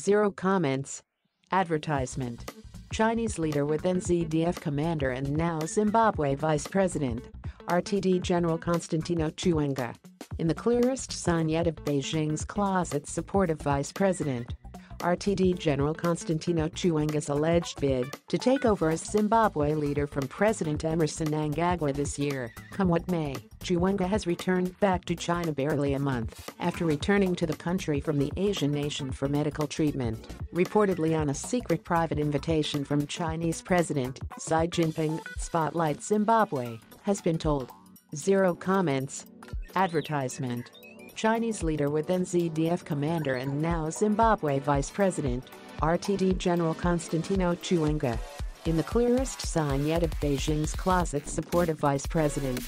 Zero comments. Advertisement. Chinese leader with NZDF commander and now Zimbabwe vice president, RTD General Constantino Chiwenga. In the clearest sign yet of Beijing's closet support of vice president, RTD General Constantino Chiwenga's alleged bid to take over as Zimbabwe leader from President Emmerson Mnangagwa this year, come what may, Chiwenga has returned back to China barely a month after returning to the country from the Asian nation for medical treatment, reportedly on a secret private invitation from Chinese President Xi Jinping, Spotlight Zimbabwe, has been told. Zero comments. Advertisement. Chinese leader with NZDF commander and now Zimbabwe vice president, RTD General Constantino Chiwenga. In the clearest sign yet of Beijing's closet support of vice president,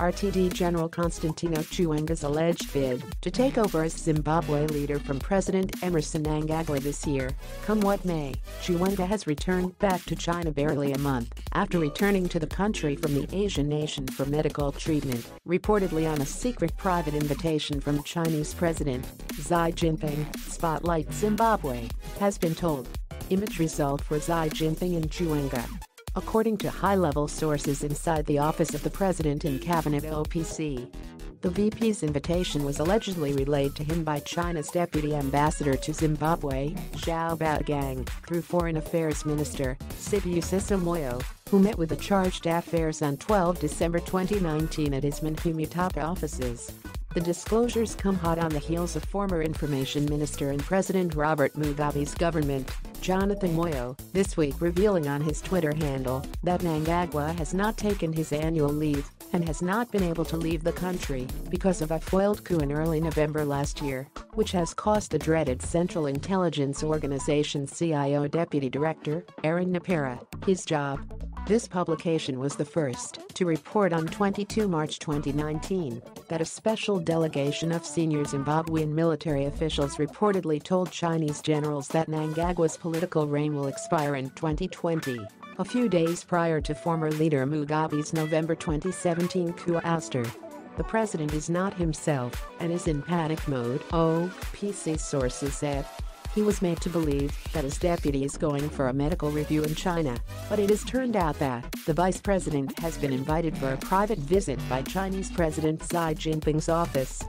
RTD General Constantino Chiwenga's alleged bid to take over as Zimbabwe leader from President Emmerson Mnangagwa this year, come what may, Chiwenga has returned back to China barely a month after returning to the country from the Asian nation for medical treatment, reportedly on a secret private invitation from Chinese President Xi Jinping, Spotlight Zimbabwe, has been told. Image result for Xi Jinping and Chiwenga. According to high-level sources inside the office of the president and cabinet OPC, the VP's invitation was allegedly relayed to him by China's deputy ambassador to Zimbabwe, Zhao Baogang, through Foreign Affairs Minister, Sibusiso Moyo, who met with the chargé d'affaires on 12 December 2019 at his Munhumutapa offices. The disclosures come hot on the heels of former Information Minister and President Robert Mugabe's government, Jonathan Moyo, this week revealing on his Twitter handle that Mnangagwa has not taken his annual leave and has not been able to leave the country because of a foiled coup in early November last year, which has cost the dreaded Central Intelligence Organization CIO Deputy Director, Aaron Nhepera, his job. This publication was the first to report on 22 March 2019 that a special delegation of senior Zimbabwean military officials reportedly told Chinese generals that Mnangagwa's political reign will expire in 2020, a few days prior to former leader Mugabe's November 2017 coup ouster. The president is not himself and is in panic mode, OPC sources said. He was made to believe that his deputy is going for a medical review in China, but it has turned out that the vice president has been invited for a private visit by Chinese President Xi Jinping's office.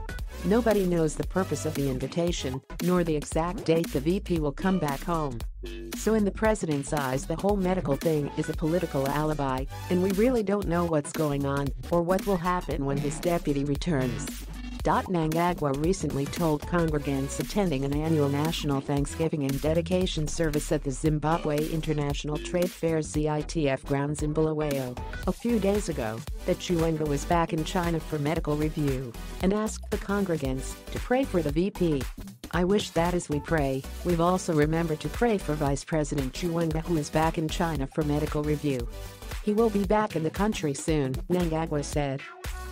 Nobody knows the purpose of the invitation, nor the exact date the VP will come back home. So in the president's eyes the whole medical thing is a political alibi, and we really don't know what's going on or what will happen when his deputy returns. Mnangagwa recently told congregants attending an annual National Thanksgiving and Dedication service at the Zimbabwe International Trade Fair ZITF grounds in Bulawayo a few days ago that Chiwenga was back in China for medical review and asked the congregants to pray for the VP. I wish that as we pray, we've also remembered to pray for Vice President Chiwenga who is back in China for medical review. He will be back in the country soon, Mnangagwa said.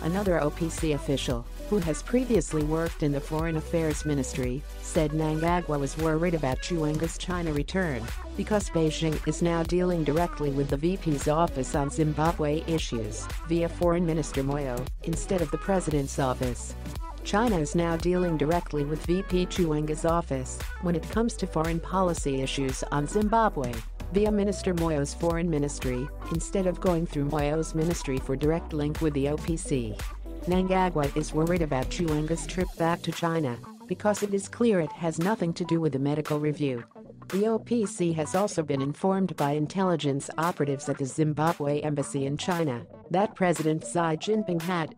Another OPC official, who has previously worked in the Foreign Affairs Ministry, said Mnangagwa was worried about Chiwenga's China return because Beijing is now dealing directly with the VP's office on Zimbabwe issues via Foreign Minister Moyo instead of the president's office. China is now dealing directly with VP Chiwenga's office when it comes to foreign policy issues on Zimbabwe via Minister Moyo's foreign ministry, instead of going through Moyo's ministry for direct link with the OPC. Mnangagwa is worried about Chiwenga's trip back to China because it is clear it has nothing to do with the medical review. The OPC has also been informed by intelligence operatives at the Zimbabwe embassy in China that President Xi Jinping had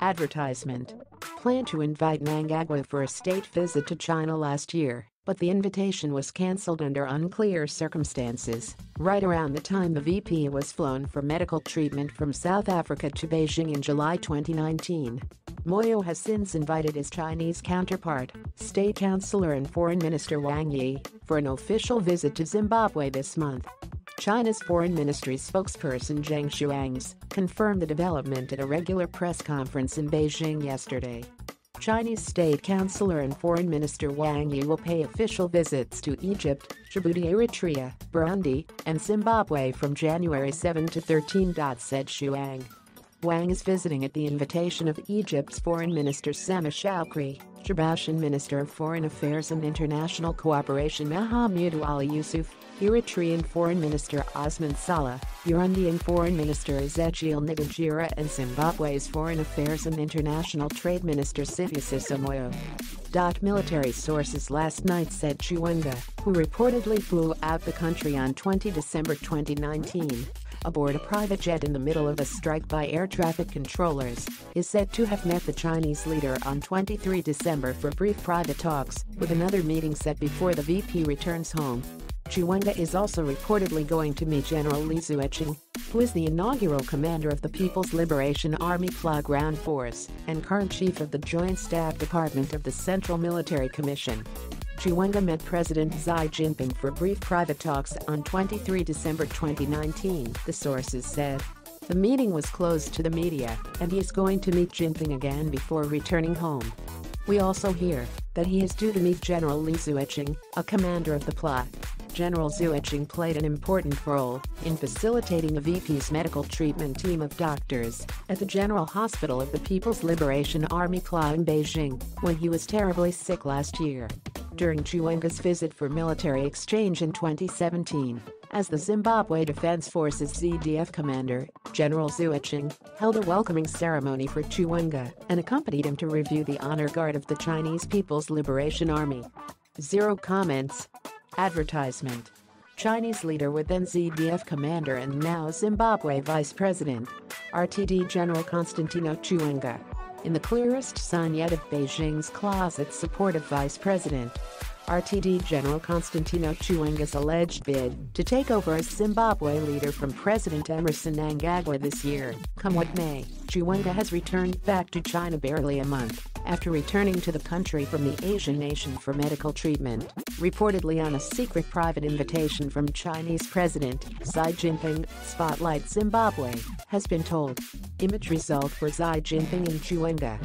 advertisement planned to invite Mnangagwa for a state visit to China last year but the invitation was cancelled under unclear circumstances, right around the time the VP was flown for medical treatment from South Africa to Beijing in July 2019. Moyo has since invited his Chinese counterpart, State Councillor and Foreign Minister Wang Yi, for an official visit to Zimbabwe this month. China's Foreign Ministry spokesperson Geng Shuang's confirmed the development at a regular press conference in Beijing yesterday. Chinese State Councillor and Foreign Minister Wang Yi will pay official visits to Egypt, Djibouti Eritrea, Burundi, and Zimbabwe from January 7 to 13. said Shuang. Wang is visiting at the invitation of Egypt's Foreign Minister Sameh Shoukry, Djiboutian Minister of Foreign Affairs and International Cooperation Mahamudu Ali Yusuf, Eritrean Foreign Minister Osman Saleh, Burundian Foreign Minister Ezekiel Nibigira and Zimbabwe's Foreign Affairs and International Trade Minister Sibusiso Moyo. Military sources last night said Chiwenga, who reportedly flew out the country on 20 December 2019, aboard a private jet in the middle of a strike by air traffic controllers, is said to have met the Chinese leader on 23 December for brief private talks, with another meeting set before the VP returns home. Chiwenga is also reportedly going to meet General Li Zuocheng, who is the inaugural commander of the People's Liberation Army PLA Ground Force and current chief of the Joint Staff Department of the Central Military Commission. Chiwenga met President Xi Jinping for brief private talks on 23 December 2019, the sources said. The meeting was closed to the media, and he is going to meet Jinping again before returning home. We also hear that he is due to meet General Li Zuocheng, a commander of the PLA, General Zuocheng played an important role in facilitating the VP's medical treatment team of doctors at the General Hospital of the People's Liberation Army PLA in Beijing when he was terribly sick last year. During Chiwenga's visit for military exchange in 2017, as the Zimbabwe Defense Forces ZDF commander, General Zuocheng, held a welcoming ceremony for Chiwenga and accompanied him to review the honor guard of the Chinese People's Liberation Army. Zero comments. Advertisement. Chinese leader with then ZDF commander and now Zimbabwe vice president. RTD General Constantino Chiwenga. In the clearest sign yet of Beijing's closet support of vice president. RTD General Constantino Chiwenga's alleged bid to take over as Zimbabwe leader from President Emmerson Mnangagwa this year, come what may, Chiwenga has returned back to China barely a month after returning to the country from the Asian nation for medical treatment, reportedly on a secret private invitation from Chinese President Xi Jinping, Spotlight Zimbabwe, has been told. Image result for Xi Jinping in Chiwenga.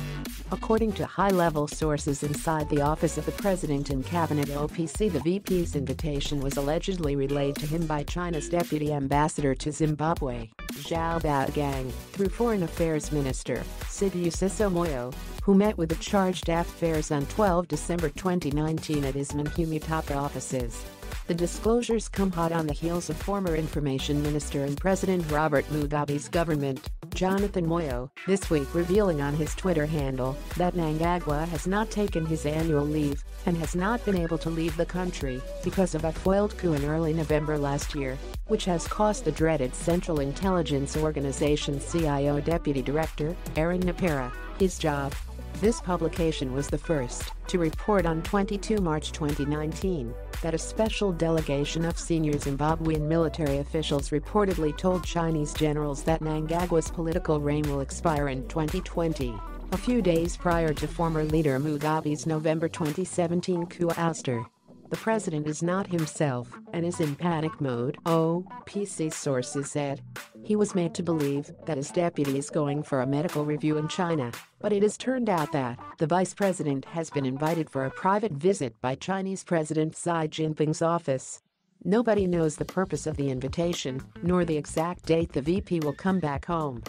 According to high-level sources inside the office of the president and cabinet OPC the VP's invitation was allegedly relayed to him by China's deputy ambassador to Zimbabwe, Zhao Baogang, through Foreign Affairs Minister, Sibusiso Moyo, who met with the chargé d'affaires on 12 December 2019 at his Munhumutapa offices. The disclosures come hot on the heels of former Information Minister and President Robert Mugabe's government, Jonathan Moyo, this week revealing on his Twitter handle that Mnangagwa has not taken his annual leave and has not been able to leave the country because of a foiled coup in early November last year, which has cost the dreaded Central Intelligence Organization CIO Deputy Director, Aaron Nhepera, his job. This publication was the first to report on 22 March 2019 that a special delegation of senior Zimbabwean military officials reportedly told Chinese generals that Mnangagwa's political reign will expire in 2020, a few days prior to former leader Mugabe's November 2017 coup ouster. The president is not himself and is in panic mode, OPC sources said. He was made to believe that his deputy is going for a medical review in China, but it has turned out that the vice president has been invited for a private visit by Chinese President Xi Jinping's office. Nobody knows the purpose of the invitation, nor the exact date the VP will come back home.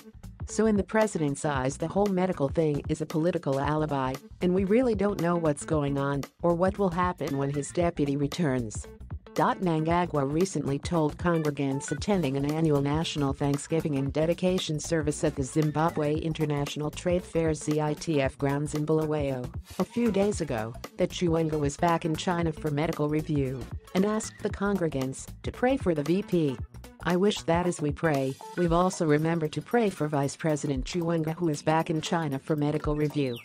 So in the president's eyes the whole medical thing is a political alibi, and we really don't know what's going on or what will happen when his deputy returns. Mnangagwa recently told congregants attending an annual national Thanksgiving and dedication service at the Zimbabwe International Trade Fair ZITF grounds in Bulawayo a few days ago that Chiwenga was back in China for medical review and asked the congregants to pray for the VP. I wish that as we pray, we've also remembered to pray for Vice President Chiwenga who is back in China for medical review.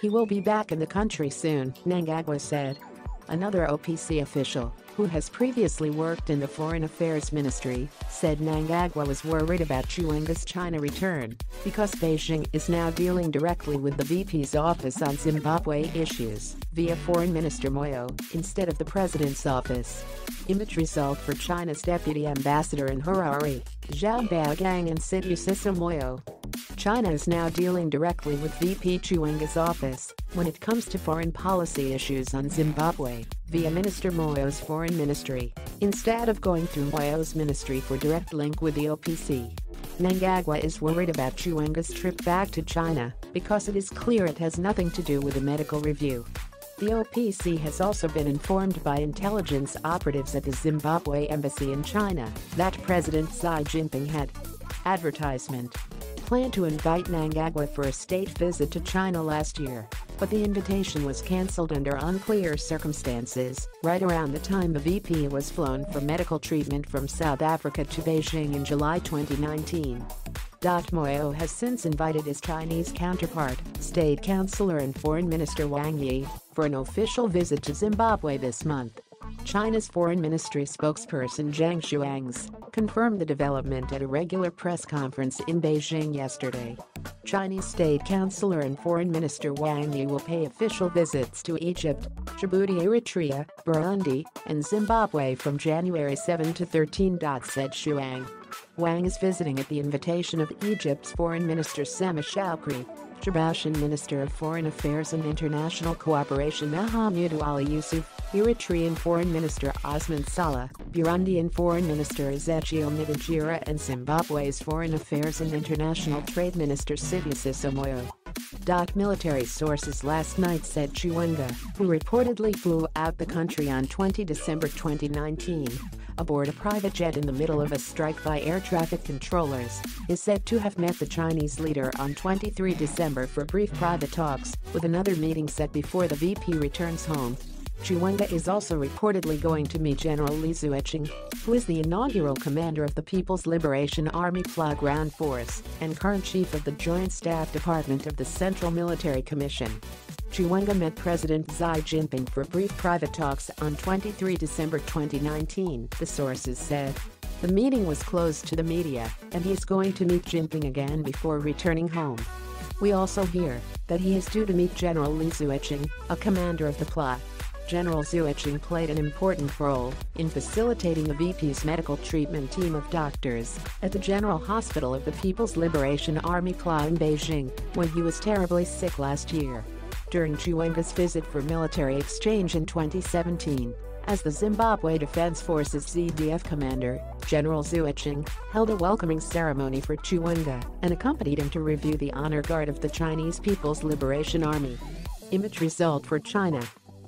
He will be back in the country soon, Mnangagwa said. Another OPC official, who has previously worked in the Foreign Affairs Ministry, said Mnangagwa was worried about Chiwenga's China return because Beijing is now dealing directly with the VP's office on Zimbabwe issues via Foreign Minister Moyo instead of the president's office. Image result for China's deputy ambassador in Harare, Zhao Baogang and Sibusiso Moyo. China is now dealing directly with VP Chiwenga's office when it comes to foreign policy issues on Zimbabwe via Minister Moyo's foreign ministry, instead of going through Moyo's ministry for direct link with the OPC. Mnangagwa is worried about Chiwenga's trip back to China because it is clear it has nothing to do with a medical review. The OPC has also been informed by intelligence operatives at the Zimbabwe embassy in China that President Xi Jinping had advertisement planned to invite Mnangagwa for a state visit to China last year, but the invitation was cancelled under unclear circumstances right around the time the VP was flown for medical treatment from South Africa to Beijing in July 2019. Moyo has since invited his Chinese counterpart, State Councillor and Foreign Minister Wang Yi, for an official visit to Zimbabwe this month. China's Foreign Ministry spokesperson Zhang Shuangzi confirmed the development at a regular press conference in Beijing yesterday. Chinese State Councillor and Foreign Minister Wang Yi will pay official visits to Egypt, Djibouti Eritrea, Burundi, and Zimbabwe from January 7 to 13. said Shuang. Wang is visiting at the invitation of Egypt's Foreign Minister Sameh Shoukry, Djiboutian Minister of Foreign Affairs and International Cooperation Mahamudu Ali Yusuf, Eritrean Foreign Minister Osman Saleh, Burundian Foreign Minister Ezekiel Nibigira and Zimbabwe's Foreign Affairs and International Trade Minister Sibusiso Moyo. Military sources last night said Chiwenga, who reportedly flew out the country on 20 December 2019, aboard a private jet in the middle of a strike by air traffic controllers, is said to have met the Chinese leader on 23 December for brief private talks, with another meeting set before the VP returns home. Chiwenga is also reportedly going to meet General Li Zuocheng, who is the inaugural commander of the People's Liberation Army PLA Ground Force and current chief of the Joint Staff Department of the Central Military Commission. Chiwenga met President Xi Jinping for brief private talks on 23 December 2019, the sources said. The meeting was closed to the media, and he is going to meet Jinping again before returning home. We also hear that he is due to meet General Li Zuocheng, a commander of the PLA, General Zuocheng played an important role in facilitating the VP's medical treatment team of doctors at the General Hospital of the People's Liberation Army PLA in Beijing when he was terribly sick last year. During Chiwenga's visit for military exchange in 2017, as the Zimbabwe Defense Forces ZDF commander, General Zuocheng, held a welcoming ceremony for Chiwenga and accompanied him to review the honor guard of the Chinese People's Liberation Army. Image result for China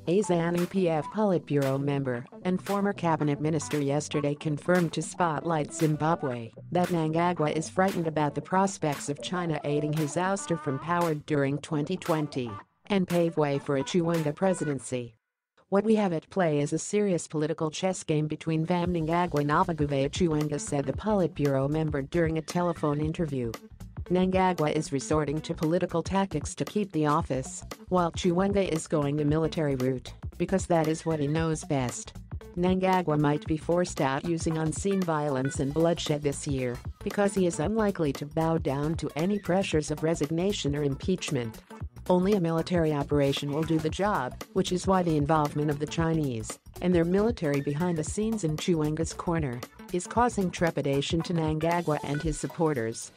A Zanu PF Politburo member and former cabinet minister yesterday confirmed to Spotlight Zimbabwe that Mnangagwa is frightened about the prospects of China aiding his ouster from power during 2020 and pave way for a Chiwenga presidency. What we have at play is a serious political chess game between Mnangagwa and Chiwenga said the Politburo member during a telephone interview. Mnangagwa is resorting to political tactics to keep the office, while Chiwenga is going the military route, because that is what he knows best. Mnangagwa might be forced out using unseen violence and bloodshed this year, because he is unlikely to bow down to any pressures of resignation or impeachment. Only a military operation will do the job, which is why the involvement of the Chinese and their military behind the scenes in Chiwenga's corner is causing trepidation to Mnangagwa and his supporters.